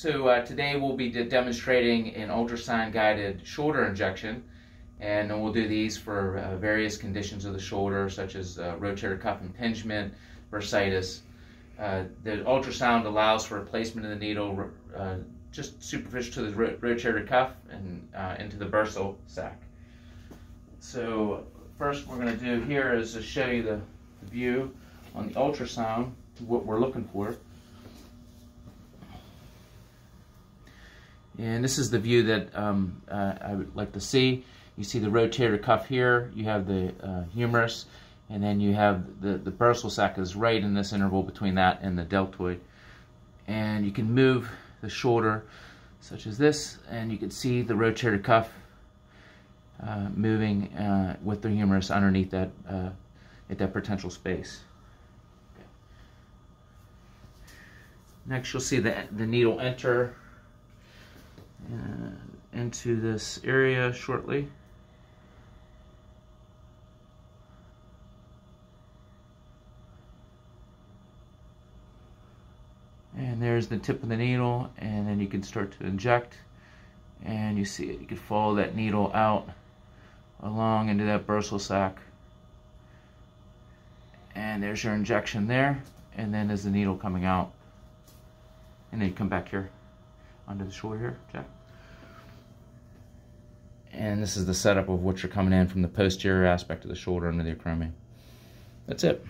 So uh, today we'll be de demonstrating an ultrasound guided shoulder injection and we'll do these for uh, various conditions of the shoulder such as uh, rotator cuff impingement, bursitis. Uh, the ultrasound allows for placement of the needle uh, just superficial to the rotator cuff and uh, into the bursal sac. So first we're going to do here is to show you the, the view on the ultrasound, what we're looking for. And this is the view that um, uh, I would like to see. You see the rotator cuff here, you have the uh, humerus, and then you have the, the bursal sac is right in this interval between that and the deltoid. And you can move the shoulder such as this, and you can see the rotator cuff uh, moving uh, with the humerus underneath that uh, at that potential space. Next, you'll see the the needle enter Uh, into this area shortly. And there's the tip of the needle, and then you can start to inject. And you see it, you can follow that needle out along into that bursal sac. And there's your injection there, and then there's the needle coming out. And then you come back here onto the shoulder here, Jack. This is the setup of what you're coming in from the posterior aspect of the shoulder under the acromion. That's it.